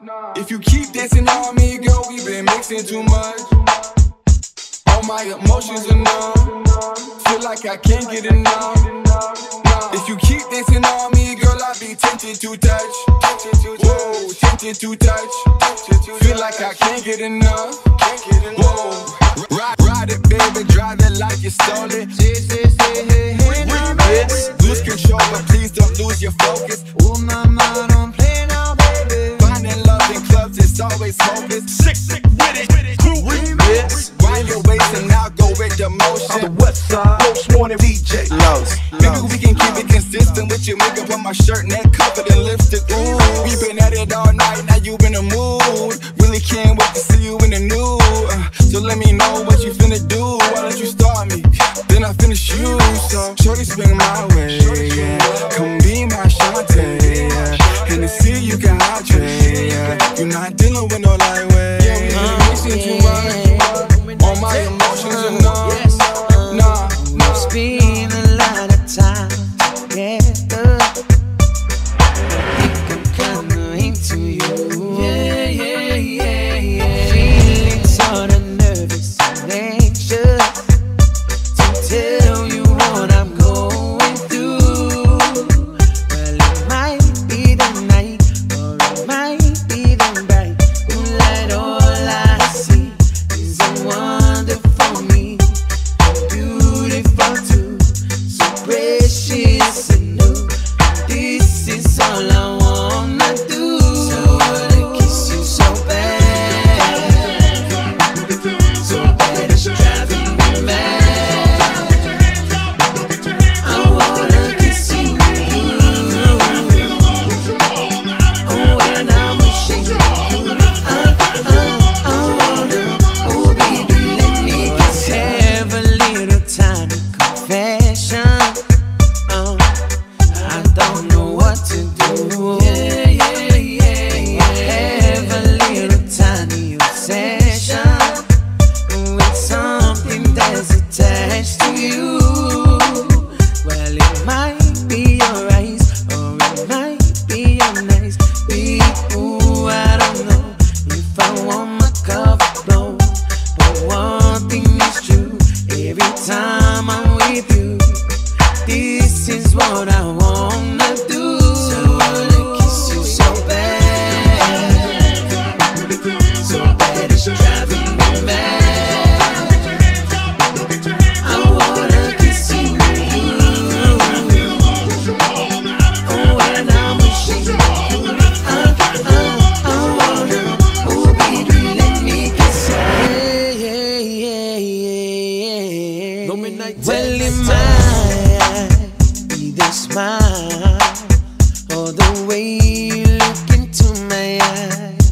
If you keep dancing on me, girl, we been mixing too much. All my emotions are numb. Feel like I can't get enough. If you keep dancing on me, girl, I be tempted to touch. Whoa, tempted to touch. Feel like I can't get enough. Whoa, ride, it, baby, drive it like you stole it. Lose control, but please don't lose your focus. Oh, mama, my shirt neck covered in lipstick. Ooh, we been at it all night, now you in the mood. Really can't wait to see you in the new. Uh, so let me know what you finna do. Why don't you start me? Then I finish you. So shorty swing my way, yeah. Come be my shante, yeah. And to see you can hydrate, yeah. You're not dealing with no lightweight. Yeah, we really mixing too much. All my emotions are numb. you. Well, it might be your eyes, or it might be your nice people. I don't know if I want my cover blown, but one thing is true every time I'm with you, this is what I want. midnight. Well, in my eyes, either smile or the way you look into my eyes.